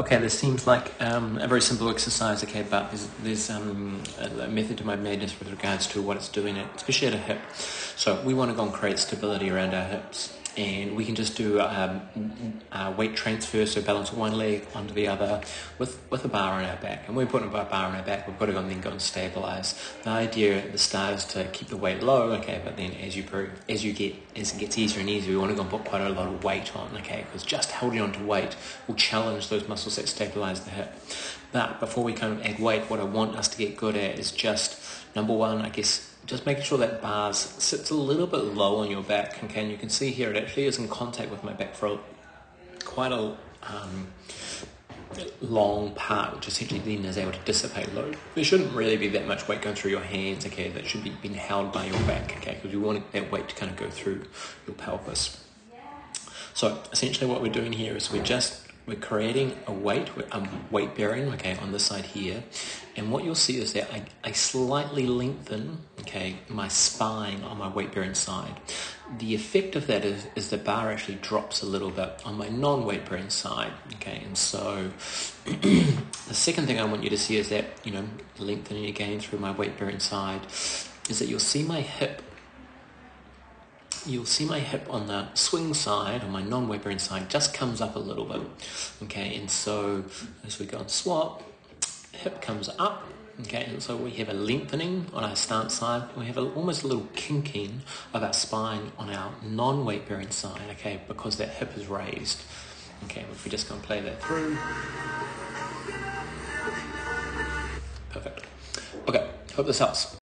okay, this seems like um, a very simple exercise, okay, but there's, there's um, a method to my madness with regards to what it's doing, especially at a hip. So we want to go and create stability around our hips and we can just do um, weight transfer, so balance one leg onto the other with, with a bar on our back. And when we put a bar on our back, to go and then go and stabilize. The idea at the start is to keep the weight low, okay, but then as you as you get as it gets easier and easier, we want to go and put quite a lot of weight on, okay, because just holding on to weight will challenge those muscles that stabilize the hip. But before we kind of add weight, what I want us to get good at is just number one, I guess just making sure that bars sits a little bit low on your back. Okay, and you can see here it actually is in contact with my back for quite a um, long part, which essentially then is able to dissipate load. There shouldn't really be that much weight going through your hands, okay, that should be being held by your back, okay, because you want that weight to kind of go through your pelvis. So essentially what we're doing here is we're just we're creating a weight, um, weight bearing, okay, on this side here. And what you'll see is that I, I slightly lengthen, okay, my spine on my weight bearing side. The effect of that is, is the bar actually drops a little bit on my non-weight bearing side, okay. And so the second thing I want you to see is that, you know, lengthening again through my weight bearing side is that you'll see my hip you'll see my hip on the swing side, on my non-weight bearing side, just comes up a little bit. Okay, and so as we go and swap, hip comes up. Okay, and so we have a lengthening on our stance side. We have a, almost a little kinking of our spine on our non-weight bearing side. Okay, because that hip is raised. Okay, if we just go and play that through. Perfect. Okay, hope this helps.